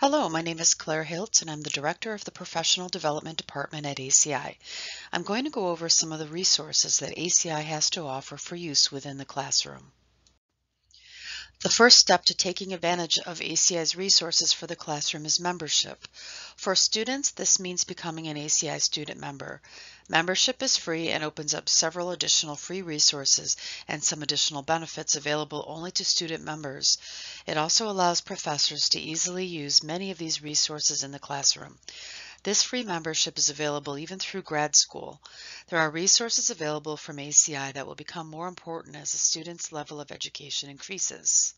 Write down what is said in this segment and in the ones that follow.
Hello, my name is Claire Hiltz and I'm the Director of the Professional Development Department at ACI. I'm going to go over some of the resources that ACI has to offer for use within the classroom. The first step to taking advantage of ACI's resources for the classroom is membership. For students, this means becoming an ACI student member. Membership is free and opens up several additional free resources and some additional benefits available only to student members. It also allows professors to easily use many of these resources in the classroom. This free membership is available even through grad school. There are resources available from ACI that will become more important as a student's level of education increases.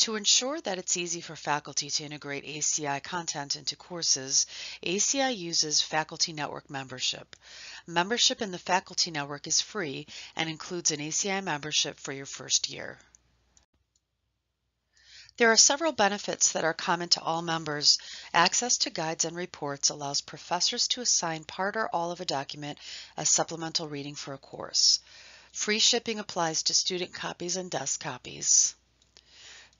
To ensure that it's easy for faculty to integrate ACI content into courses, ACI uses Faculty Network membership. Membership in the Faculty Network is free and includes an ACI membership for your first year. There are several benefits that are common to all members. Access to guides and reports allows professors to assign part or all of a document as supplemental reading for a course. Free shipping applies to student copies and desk copies.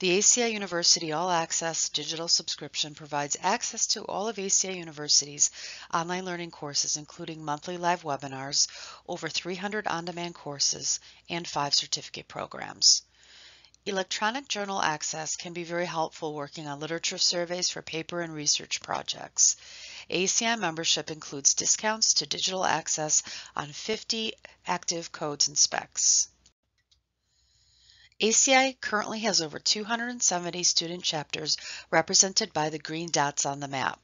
The ACI University All Access digital subscription provides access to all of ACI University's online learning courses, including monthly live webinars, over 300 on-demand courses, and five certificate programs. Electronic journal access can be very helpful working on literature surveys for paper and research projects. ACI membership includes discounts to digital access on 50 active codes and specs. ACI currently has over 270 student chapters represented by the green dots on the map.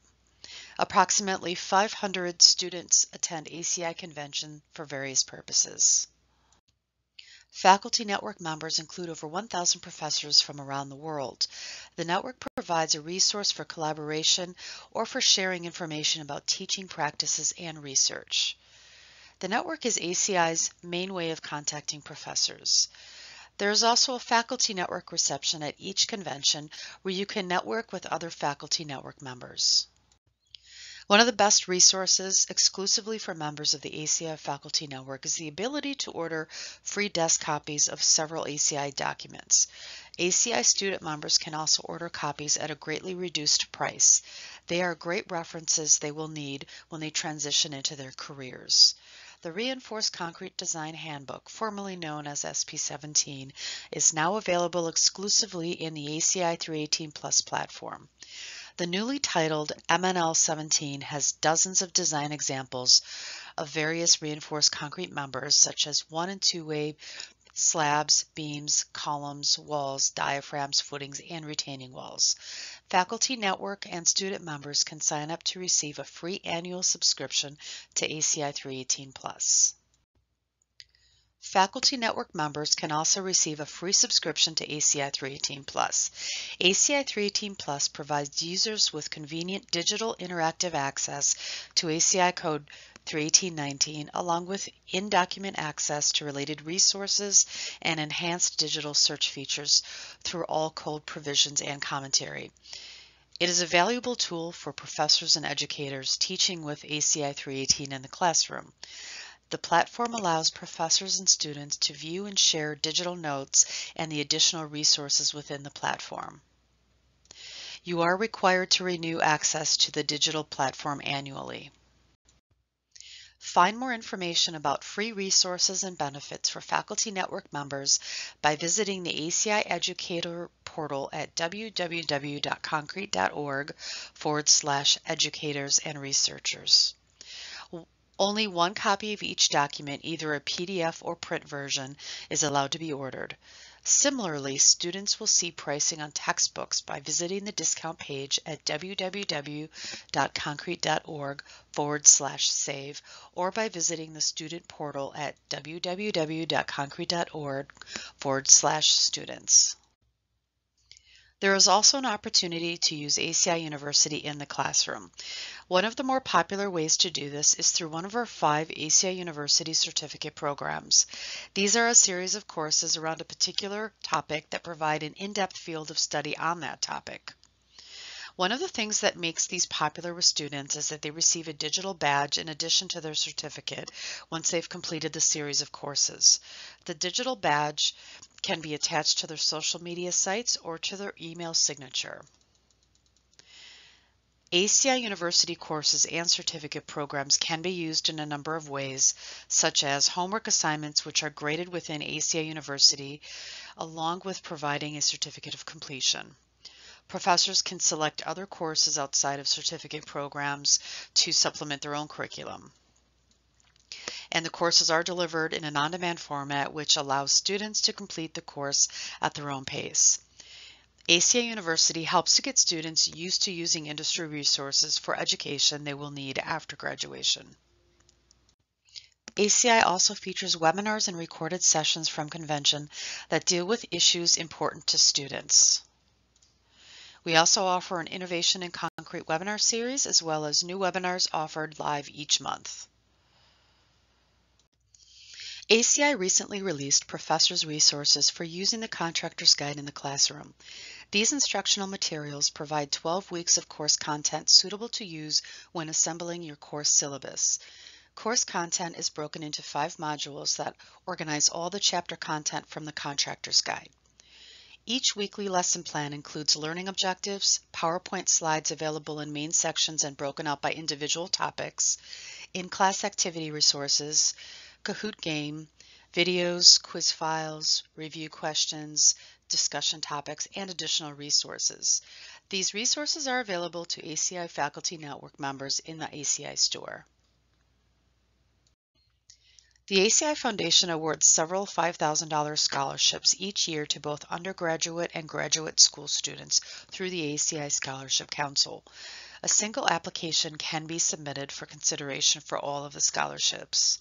Approximately 500 students attend ACI convention for various purposes. Faculty Network members include over 1,000 professors from around the world. The network provides a resource for collaboration or for sharing information about teaching practices and research. The network is ACI's main way of contacting professors. There is also a faculty network reception at each convention where you can network with other faculty network members. One of the best resources exclusively for members of the ACI Faculty Network is the ability to order free desk copies of several ACI documents. ACI student members can also order copies at a greatly reduced price. They are great references they will need when they transition into their careers. The Reinforced Concrete Design Handbook, formerly known as SP17, is now available exclusively in the ACI 318 Plus platform. The newly titled MNL 17 has dozens of design examples of various reinforced concrete members such as one and two way slabs, beams, columns, walls, diaphragms, footings, and retaining walls. Faculty Network and student members can sign up to receive a free annual subscription to ACI 318 Plus. Faculty Network members can also receive a free subscription to ACI 318 Plus. ACI 318 Plus provides users with convenient digital interactive access to ACI code 31819 along with in-document access to related resources and enhanced digital search features through all code provisions and commentary. It is a valuable tool for professors and educators teaching with ACI 318 in the classroom. The platform allows professors and students to view and share digital notes and the additional resources within the platform. You are required to renew access to the digital platform annually. Find more information about free resources and benefits for Faculty Network members by visiting the ACI Educator portal at www.concrete.org forward slash educators and researchers. Only one copy of each document, either a PDF or print version, is allowed to be ordered. Similarly, students will see pricing on textbooks by visiting the discount page at www.concrete.org forward slash save or by visiting the student portal at www.concrete.org forward slash students. There is also an opportunity to use ACI University in the classroom. One of the more popular ways to do this is through one of our five ACI University certificate programs. These are a series of courses around a particular topic that provide an in-depth field of study on that topic. One of the things that makes these popular with students is that they receive a digital badge in addition to their certificate once they've completed the series of courses. The digital badge can be attached to their social media sites or to their email signature. ACI University courses and certificate programs can be used in a number of ways, such as homework assignments, which are graded within ACI University, along with providing a certificate of completion. Professors can select other courses outside of certificate programs to supplement their own curriculum. And the courses are delivered in an on-demand format, which allows students to complete the course at their own pace. ACI University helps to get students used to using industry resources for education they will need after graduation. ACI also features webinars and recorded sessions from convention that deal with issues important to students. We also offer an Innovation in Concrete webinar series as well as new webinars offered live each month. ACI recently released professors' resources for using the Contractor's Guide in the classroom. These instructional materials provide 12 weeks of course content suitable to use when assembling your course syllabus. Course content is broken into five modules that organize all the chapter content from the Contractor's Guide. Each weekly lesson plan includes learning objectives, PowerPoint slides available in main sections and broken out by individual topics, in-class activity resources, Kahoot game, videos, quiz files, review questions, discussion topics, and additional resources. These resources are available to ACI Faculty Network members in the ACI store. The ACI Foundation awards several $5,000 scholarships each year to both undergraduate and graduate school students through the ACI Scholarship Council. A single application can be submitted for consideration for all of the scholarships.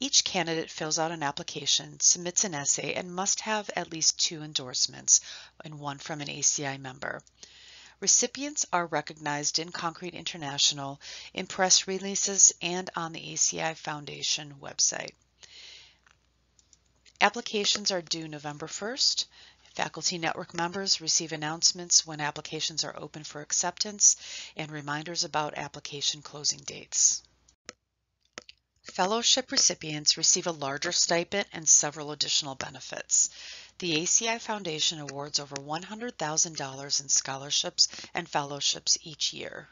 Each candidate fills out an application, submits an essay, and must have at least two endorsements and one from an ACI member. Recipients are recognized in Concrete International, in press releases, and on the ACI Foundation website. Applications are due November 1st. Faculty Network members receive announcements when applications are open for acceptance and reminders about application closing dates. Fellowship recipients receive a larger stipend and several additional benefits. The ACI Foundation awards over $100,000 in scholarships and fellowships each year.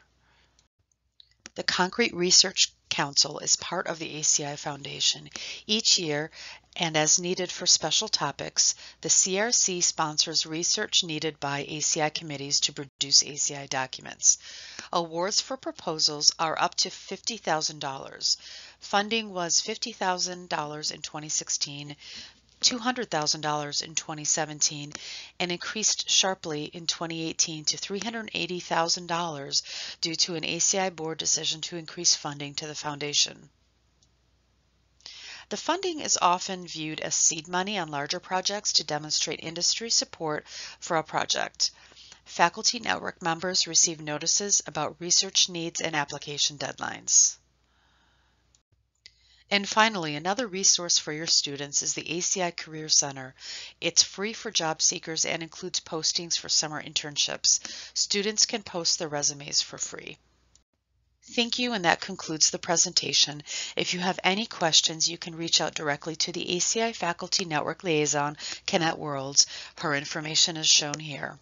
The Concrete Research Council is part of the ACI Foundation. Each year, and as needed for special topics, the CRC sponsors research needed by ACI committees to produce ACI documents. Awards for proposals are up to $50,000. Funding was $50,000 in 2016, $200,000 in 2017 and increased sharply in 2018 to $380,000 due to an ACI board decision to increase funding to the foundation. The funding is often viewed as seed money on larger projects to demonstrate industry support for a project. Faculty Network members receive notices about research needs and application deadlines. And finally, another resource for your students is the ACI Career Center. It's free for job seekers and includes postings for summer internships. Students can post their resumes for free. Thank you, and that concludes the presentation. If you have any questions, you can reach out directly to the ACI Faculty Network Liaison, Kennette Worlds. Her information is shown here.